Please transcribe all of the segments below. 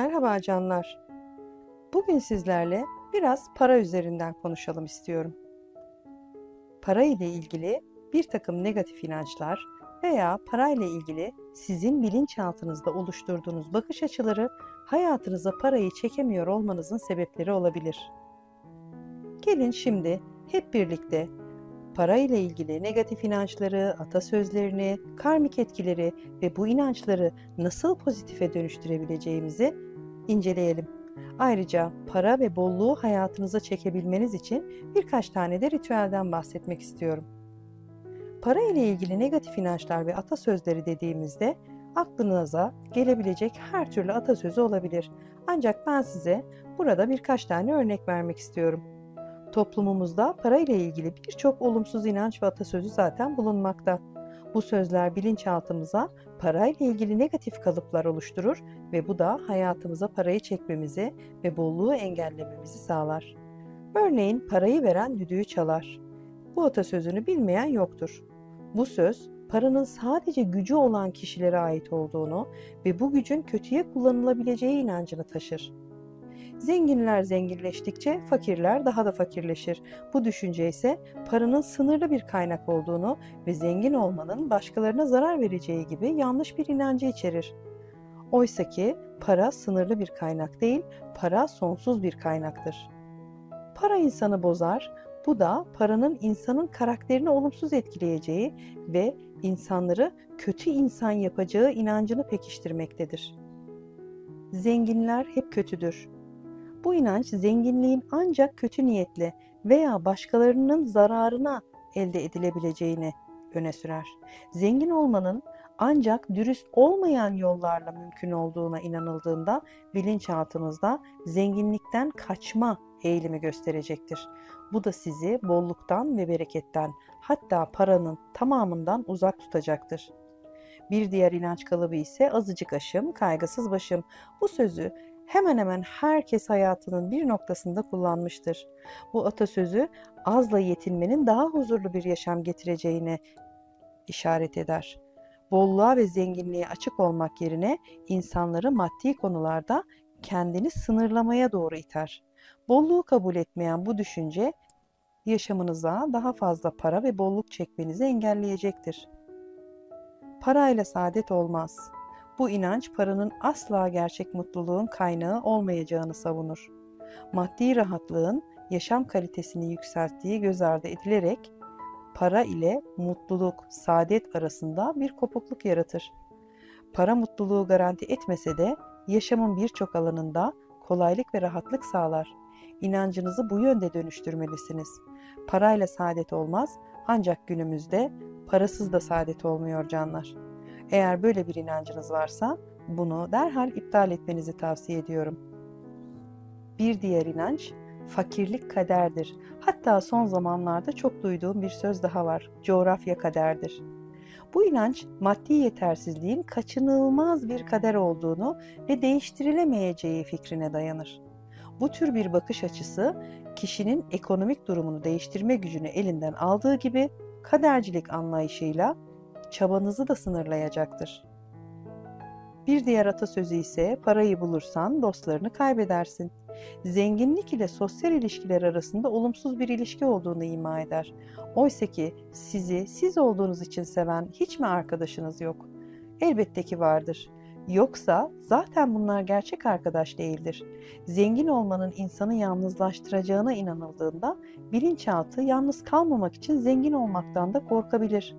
Merhaba canlar. Bugün sizlerle biraz para üzerinden konuşalım istiyorum. Para ile ilgili bir takım negatif inançlar veya para ile ilgili sizin bilinçaltınızda oluşturduğunuz bakış açıları hayatınıza parayı çekemiyor olmanızın sebepleri olabilir. Gelin şimdi hep birlikte para ile ilgili negatif inançları, atasözlerini, karmik etkileri ve bu inançları nasıl pozitife dönüştürebileceğimizi inceleyelim. Ayrıca para ve bolluğu hayatınıza çekebilmeniz için birkaç tane de ritüelden bahsetmek istiyorum. Para ile ilgili negatif inançlar ve atasözleri dediğimizde aklınıza gelebilecek her türlü atasözü olabilir. Ancak ben size burada birkaç tane örnek vermek istiyorum. Toplumumuzda para ile ilgili birçok olumsuz inanç ve atasözü zaten bulunmakta. Bu sözler bilinçaltımıza parayla ilgili negatif kalıplar oluşturur ve bu da hayatımıza parayı çekmemizi ve bolluğu engellememizi sağlar. Örneğin parayı veren düdüğü çalar. Bu atasözünü bilmeyen yoktur. Bu söz paranın sadece gücü olan kişilere ait olduğunu ve bu gücün kötüye kullanılabileceği inancını taşır. Zenginler zenginleştikçe fakirler daha da fakirleşir. Bu düşünce ise paranın sınırlı bir kaynak olduğunu ve zengin olmanın başkalarına zarar vereceği gibi yanlış bir inancı içerir. Oysa ki para sınırlı bir kaynak değil, para sonsuz bir kaynaktır. Para insanı bozar, bu da paranın insanın karakterini olumsuz etkileyeceği ve insanları kötü insan yapacağı inancını pekiştirmektedir. Zenginler hep kötüdür. Bu inanç zenginliğin ancak kötü niyetli veya başkalarının zararına elde edilebileceğini öne sürer. Zengin olmanın ancak dürüst olmayan yollarla mümkün olduğuna inanıldığında bilinçaltımızda zenginlikten kaçma eğilimi gösterecektir. Bu da sizi bolluktan ve bereketten hatta paranın tamamından uzak tutacaktır. Bir diğer inanç kalıbı ise azıcık aşım, kaygısız başım. Bu sözü hemen hemen herkes hayatının bir noktasında kullanmıştır. Bu atasözü azla yetinmenin daha huzurlu bir yaşam getireceğine işaret eder. Bolluğa ve zenginliğe açık olmak yerine insanları maddi konularda kendini sınırlamaya doğru iter. Bolluğu kabul etmeyen bu düşünce yaşamınıza daha fazla para ve bolluk çekmenizi engelleyecektir. Parayla saadet olmaz. Bu inanç paranın asla gerçek mutluluğun kaynağı olmayacağını savunur. Maddi rahatlığın yaşam kalitesini yükselttiği göz ardı edilerek para ile mutluluk, saadet arasında bir kopukluk yaratır. Para mutluluğu garanti etmese de yaşamın birçok alanında kolaylık ve rahatlık sağlar. İnancınızı bu yönde dönüştürmelisiniz. Parayla saadet olmaz ancak günümüzde parasız da saadet olmuyor canlar. Eğer böyle bir inancınız varsa bunu derhal iptal etmenizi tavsiye ediyorum. Bir diğer inanç fakirlik kaderdir. Hatta son zamanlarda çok duyduğum bir söz daha var. Coğrafya kaderdir. Bu inanç maddi yetersizliğin kaçınılmaz bir kader olduğunu ve değiştirilemeyeceği fikrine dayanır. Bu tür bir bakış açısı kişinin ekonomik durumunu değiştirme gücünü elinden aldığı gibi kadercilik anlayışıyla çabanızı da sınırlayacaktır. Bir diğer atasözü ise parayı bulursan dostlarını kaybedersin. Zenginlik ile sosyal ilişkiler arasında olumsuz bir ilişki olduğunu ima eder. Oysa ki sizi siz olduğunuz için seven hiç mi arkadaşınız yok? Elbette ki vardır. Yoksa zaten bunlar gerçek arkadaş değildir. Zengin olmanın insanı yalnızlaştıracağına inanıldığında bilinçaltı yalnız kalmamak için zengin olmaktan da korkabilir.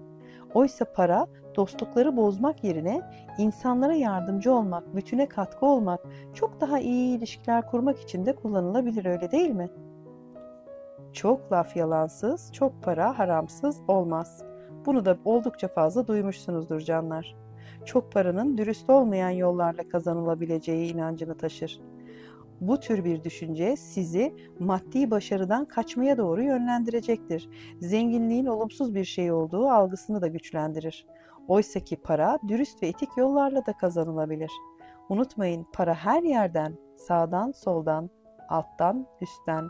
Oysa para dostlukları bozmak yerine insanlara yardımcı olmak, bütüne katkı olmak, çok daha iyi ilişkiler kurmak için de kullanılabilir öyle değil mi? Çok laf yalansız, çok para haramsız olmaz. Bunu da oldukça fazla duymuşsunuzdur canlar. Çok paranın dürüst olmayan yollarla kazanılabileceği inancını taşır. Bu tür bir düşünce sizi maddi başarıdan kaçmaya doğru yönlendirecektir. Zenginliğin olumsuz bir şey olduğu algısını da güçlendirir. Oysa ki para dürüst ve etik yollarla da kazanılabilir. Unutmayın para her yerden, sağdan, soldan, alttan, üstten,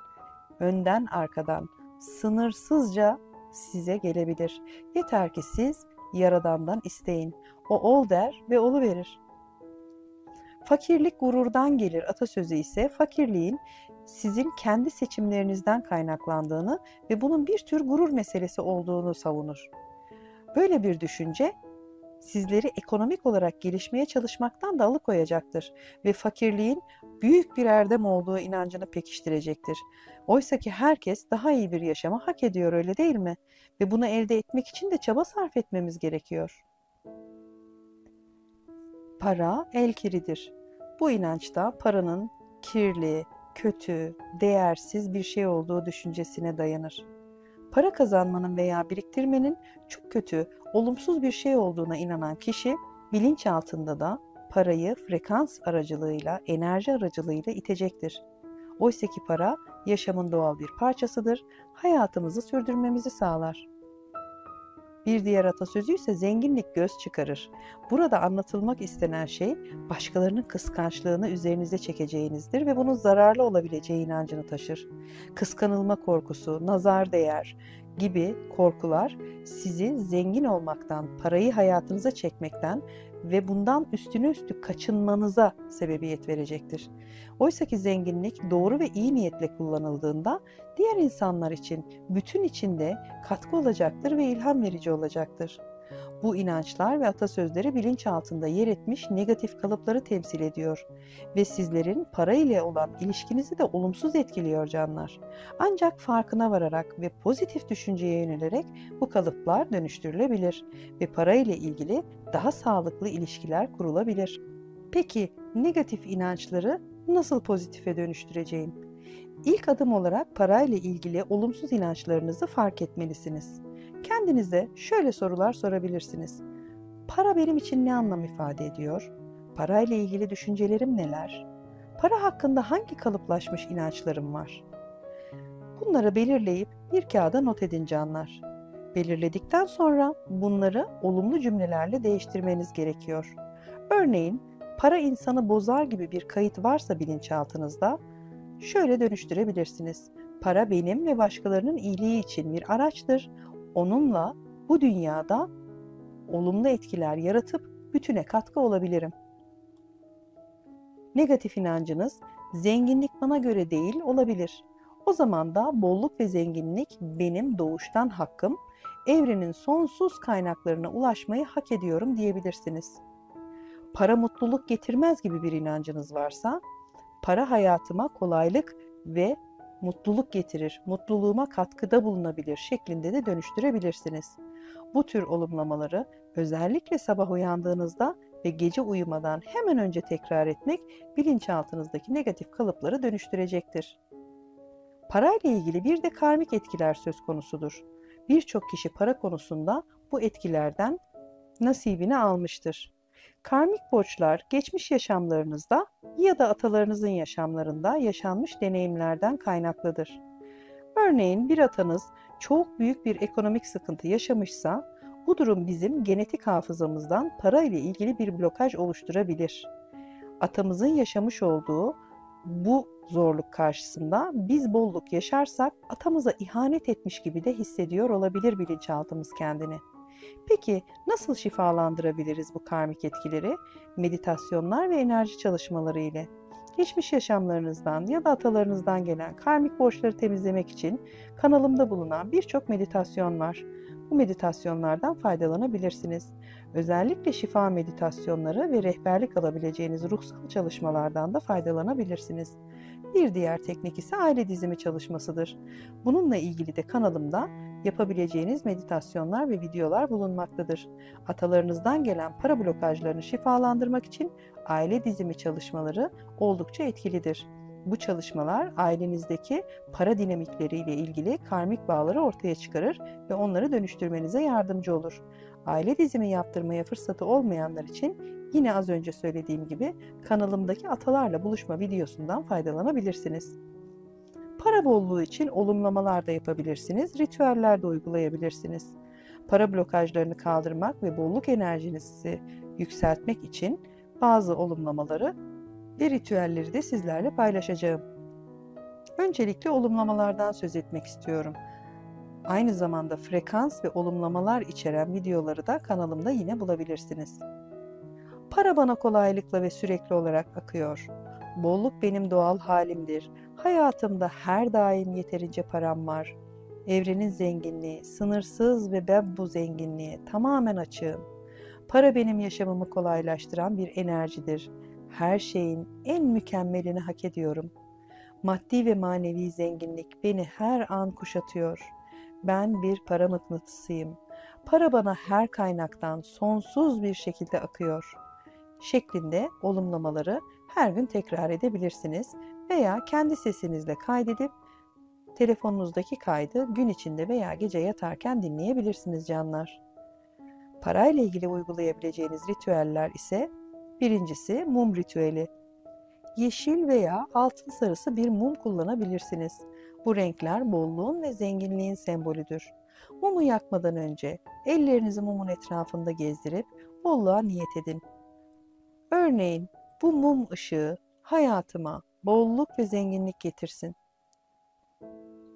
önden, arkadan sınırsızca size gelebilir. Yeter ki siz Yaradan'dan isteyin. O ol der ve olu verir. Fakirlik gururdan gelir atasözü ise fakirliğin sizin kendi seçimlerinizden kaynaklandığını ve bunun bir tür gurur meselesi olduğunu savunur. Böyle bir düşünce sizleri ekonomik olarak gelişmeye çalışmaktan da alıkoyacaktır ve fakirliğin büyük bir erdem olduğu inancını pekiştirecektir. Oysa ki herkes daha iyi bir yaşamı hak ediyor öyle değil mi? Ve bunu elde etmek için de çaba sarf etmemiz gerekiyor. Para el kiridir. Bu inançta paranın kirli, kötü, değersiz bir şey olduğu düşüncesine dayanır. Para kazanmanın veya biriktirmenin çok kötü, olumsuz bir şey olduğuna inanan kişi bilinç altında da parayı frekans aracılığıyla, enerji aracılığıyla itecektir. Oysa ki para yaşamın doğal bir parçasıdır, hayatımızı sürdürmemizi sağlar. Bir diğer atasözü ise zenginlik göz çıkarır. Burada anlatılmak istenen şey başkalarının kıskançlığını üzerinize çekeceğinizdir ve bunun zararlı olabileceği inancını taşır. Kıskanılma korkusu, nazar değer gibi korkular sizi zengin olmaktan, parayı hayatınıza çekmekten ve bundan üstüne üstü kaçınmanıza sebebiyet verecektir. Oysa ki zenginlik doğru ve iyi niyetle kullanıldığında diğer insanlar için bütün içinde katkı olacaktır ve ilham verici olacaktır. Bu inançlar ve atasözleri bilinç altında yer etmiş negatif kalıpları temsil ediyor ve sizlerin para ile olan ilişkinizi de olumsuz etkiliyor canlar. Ancak farkına vararak ve pozitif düşünceye yönelerek bu kalıplar dönüştürülebilir ve para ile ilgili daha sağlıklı ilişkiler kurulabilir. Peki negatif inançları nasıl pozitife dönüştüreceğim? İlk adım olarak parayla ilgili olumsuz inançlarınızı fark etmelisiniz. Kendinize şöyle sorular sorabilirsiniz. Para benim için ne anlam ifade ediyor? Parayla ilgili düşüncelerim neler? Para hakkında hangi kalıplaşmış inançlarım var? Bunları belirleyip bir kağıda not edin canlar. Belirledikten sonra bunları olumlu cümlelerle değiştirmeniz gerekiyor. Örneğin para insanı bozar gibi bir kayıt varsa bilinçaltınızda şöyle dönüştürebilirsiniz. Para benim ve başkalarının iyiliği için bir araçtır. Onunla bu dünyada olumlu etkiler yaratıp bütüne katkı olabilirim. Negatif inancınız zenginlik bana göre değil olabilir. O zaman da bolluk ve zenginlik benim doğuştan hakkım, evrenin sonsuz kaynaklarına ulaşmayı hak ediyorum diyebilirsiniz. Para mutluluk getirmez gibi bir inancınız varsa, para hayatıma kolaylık ve mutluluk getirir, mutluluğuma katkıda bulunabilir şeklinde de dönüştürebilirsiniz. Bu tür olumlamaları özellikle sabah uyandığınızda ve gece uyumadan hemen önce tekrar etmek bilinçaltınızdaki negatif kalıpları dönüştürecektir. Parayla ilgili bir de karmik etkiler söz konusudur. Birçok kişi para konusunda bu etkilerden nasibini almıştır. Karmik borçlar geçmiş yaşamlarınızda ya da atalarınızın yaşamlarında yaşanmış deneyimlerden kaynaklıdır. Örneğin bir atanız çok büyük bir ekonomik sıkıntı yaşamışsa bu durum bizim genetik hafızamızdan para ile ilgili bir blokaj oluşturabilir. Atamızın yaşamış olduğu bu zorluk karşısında biz bolluk yaşarsak atamıza ihanet etmiş gibi de hissediyor olabilir bilinçaltımız kendini. Peki nasıl şifalandırabiliriz bu karmik etkileri? Meditasyonlar ve enerji çalışmaları ile. Geçmiş yaşamlarınızdan ya da atalarınızdan gelen karmik borçları temizlemek için kanalımda bulunan birçok meditasyon var. Bu meditasyonlardan faydalanabilirsiniz. Özellikle şifa meditasyonları ve rehberlik alabileceğiniz ruhsal çalışmalardan da faydalanabilirsiniz. Bir diğer teknik ise aile dizimi çalışmasıdır. Bununla ilgili de kanalımda yapabileceğiniz meditasyonlar ve videolar bulunmaktadır. Atalarınızdan gelen para blokajlarını şifalandırmak için aile dizimi çalışmaları oldukça etkilidir. Bu çalışmalar ailenizdeki para dinamikleriyle ilgili karmik bağları ortaya çıkarır ve onları dönüştürmenize yardımcı olur. Aile dizimi yaptırmaya fırsatı olmayanlar için yine az önce söylediğim gibi kanalımdaki atalarla buluşma videosundan faydalanabilirsiniz. Para bolluğu için olumlamalar da yapabilirsiniz, ritüeller de uygulayabilirsiniz. Para blokajlarını kaldırmak ve bolluk enerjinizi yükseltmek için bazı olumlamaları ve ritüelleri de sizlerle paylaşacağım. Öncelikle olumlamalardan söz etmek istiyorum. Aynı zamanda frekans ve olumlamalar içeren videoları da kanalımda yine bulabilirsiniz. Para bana kolaylıkla ve sürekli olarak akıyor. Bolluk benim doğal halimdir. Hayatımda her daim yeterince param var. Evrenin zenginliği, sınırsız ve ben bu zenginliğe tamamen açığım. Para benim yaşamımı kolaylaştıran bir enerjidir. Her şeyin en mükemmelini hak ediyorum. Maddi ve manevi zenginlik beni her an kuşatıyor. Ben bir para mıknatısıyım. Para bana her kaynaktan sonsuz bir şekilde akıyor. Şeklinde olumlamaları her gün tekrar edebilirsiniz veya kendi sesinizle kaydedip telefonunuzdaki kaydı gün içinde veya gece yatarken dinleyebilirsiniz canlar. Parayla ilgili uygulayabileceğiniz ritüeller ise birincisi mum ritüeli. Yeşil veya altın sarısı bir mum kullanabilirsiniz. Bu renkler bolluğun ve zenginliğin sembolüdür. Mumu yakmadan önce ellerinizi mumun etrafında gezdirip bolluğa niyet edin. Örneğin bu mum ışığı hayatıma bolluk ve zenginlik getirsin.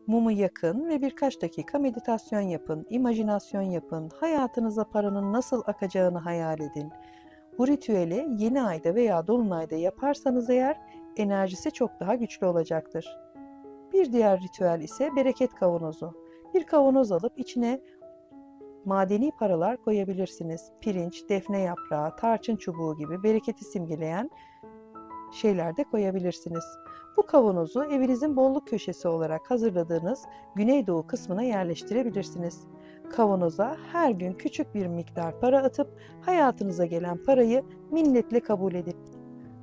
Mumu yakın ve birkaç dakika meditasyon yapın, imajinasyon yapın, hayatınıza paranın nasıl akacağını hayal edin. Bu ritüeli yeni ayda veya dolunayda yaparsanız eğer enerjisi çok daha güçlü olacaktır. Bir diğer ritüel ise bereket kavanozu. Bir kavanoz alıp içine madeni paralar koyabilirsiniz. Pirinç, defne yaprağı, tarçın çubuğu gibi bereketi simgeleyen şeyler de koyabilirsiniz. Bu kavanozu evinizin bolluk köşesi olarak hazırladığınız güneydoğu kısmına yerleştirebilirsiniz. Kavanoza her gün küçük bir miktar para atıp hayatınıza gelen parayı minnetle kabul edin.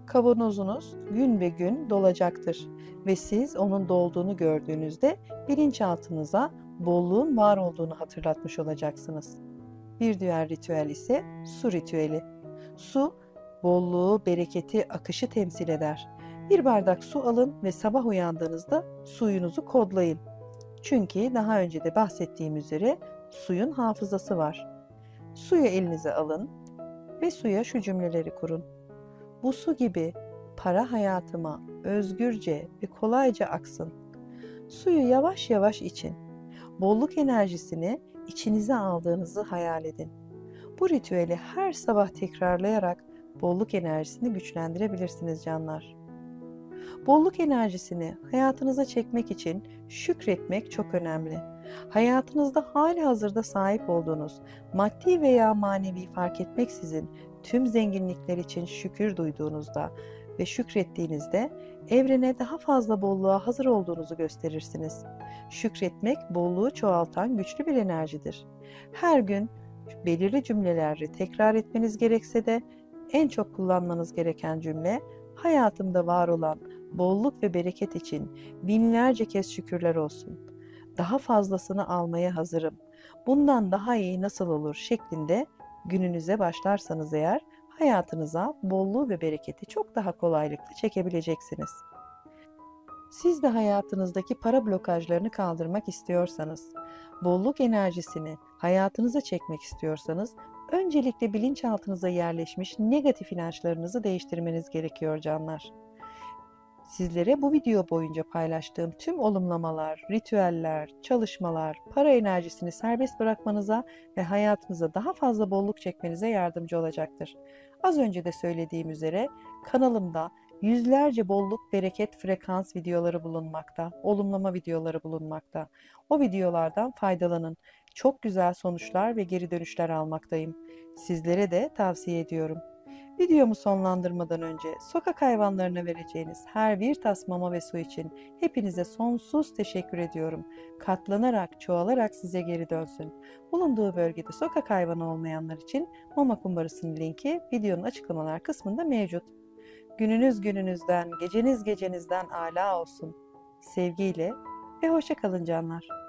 Kavanozunuz gün ve gün dolacaktır ve siz onun dolduğunu gördüğünüzde bilinçaltınıza bolluğun var olduğunu hatırlatmış olacaksınız. Bir diğer ritüel ise su ritüeli. Su, bolluğu, bereketi, akışı temsil eder. Bir bardak su alın ve sabah uyandığınızda suyunuzu kodlayın. Çünkü daha önce de bahsettiğim üzere suyun hafızası var. Suyu elinize alın ve suya şu cümleleri kurun. Bu su gibi para hayatıma özgürce ve kolayca aksın. Suyu yavaş yavaş için. Bolluk enerjisini içinize aldığınızı hayal edin. Bu ritüeli her sabah tekrarlayarak bolluk enerjisini güçlendirebilirsiniz canlar. Bolluk enerjisini hayatınıza çekmek için şükretmek çok önemli. Hayatınızda hali hazırda sahip olduğunuz maddi veya manevi fark etmeksizin tüm zenginlikler için şükür duyduğunuzda ve şükrettiğinizde evrene daha fazla bolluğa hazır olduğunuzu gösterirsiniz. Şükretmek bolluğu çoğaltan güçlü bir enerjidir. Her gün belirli cümleleri tekrar etmeniz gerekse de en çok kullanmanız gereken cümle hayatımda var olan bolluk ve bereket için binlerce kez şükürler olsun. Daha fazlasını almaya hazırım. Bundan daha iyi nasıl olur şeklinde gününüze başlarsanız eğer hayatınıza bolluğu ve bereketi çok daha kolaylıkla çekebileceksiniz. Siz de hayatınızdaki para blokajlarını kaldırmak istiyorsanız, bolluk enerjisini hayatınıza çekmek istiyorsanız öncelikle bilinçaltınıza yerleşmiş negatif inançlarınızı değiştirmeniz gerekiyor canlar. Sizlere bu video boyunca paylaştığım tüm olumlamalar, ritüeller, çalışmalar, para enerjisini serbest bırakmanıza ve hayatınıza daha fazla bolluk çekmenize yardımcı olacaktır. Az önce de söylediğim üzere kanalımda yüzlerce bolluk bereket frekans videoları bulunmakta, olumlama videoları bulunmakta. O videolardan faydalanın. Çok güzel sonuçlar ve geri dönüşler almaktayım. Sizlere de tavsiye ediyorum. Videomu sonlandırmadan önce sokak hayvanlarına vereceğiniz her bir tas mama ve su için hepinize sonsuz teşekkür ediyorum. Katlanarak, çoğalarak size geri dönsün. Bulunduğu bölgede sokak hayvanı olmayanlar için mama kumbarasının linki videonun açıklamalar kısmında mevcut. Gününüz gününüzden, geceniz gecenizden ala olsun. Sevgiyle ve hoşça kalın canlar.